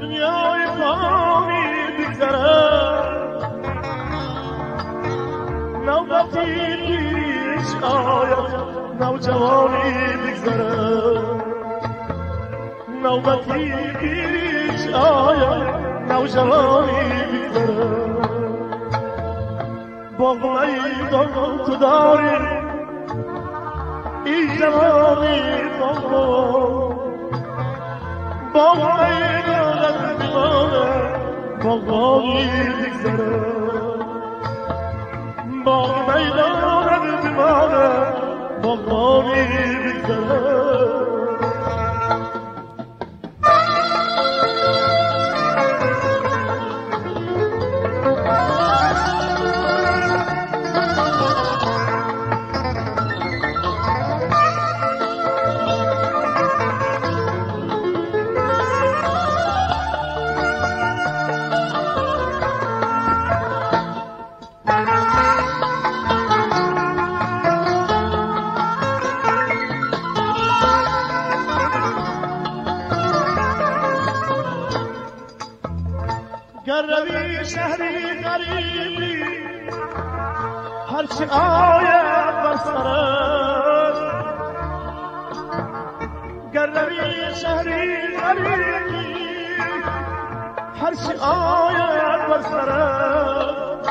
دنیای فانی بگذرد نوبتی پیش آید نوجوانی بگذرد نوبتی پیش آید نوجوانی بگذرد باغ میدان تو داری این جوانی باغ باغ میدان از دیوانه باغبانی بگذره باغ میدان از دیوانه باغبانی بگذره گر روی شهری غریبی هرچی آید بر سرت گر روی شهری غریبی هرچی آید بر سرت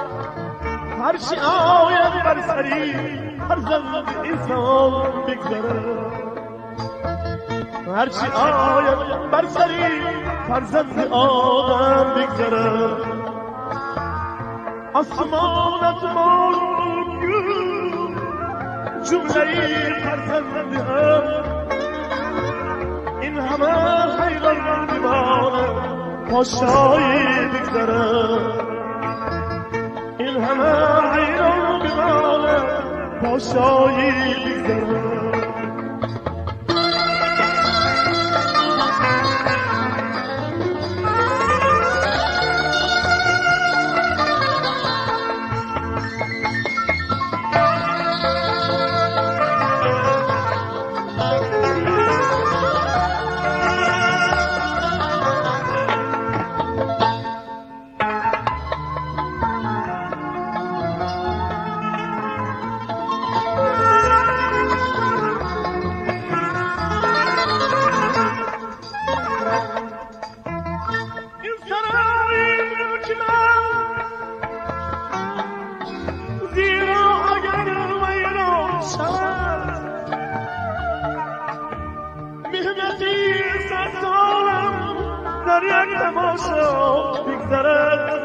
هرچی آید بر سری هر زند انسان بگذرد هرچی آید بر سری فرزند آدم بگذره آسمانت مالون جمله فرزند این همه حیران دیوانه پاشایی بگذره این همه حیران دیوانه پاشایی بگذره صد سالم در یک تماشا بگذرد.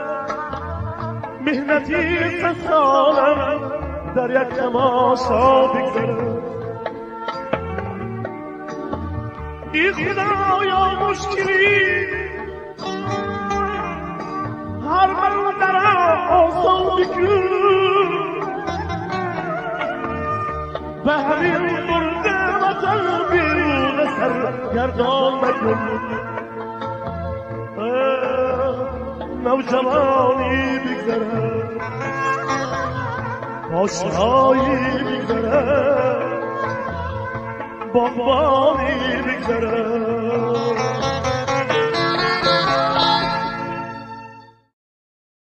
مهنتی صد سالم در یک تماشا بگذرد. ای خدایا مشکلی هر من در آسان بکن به همین مرده وطن گردان مکن نوجوانی بگذره پاشهایی بگذره باغبانی بگذره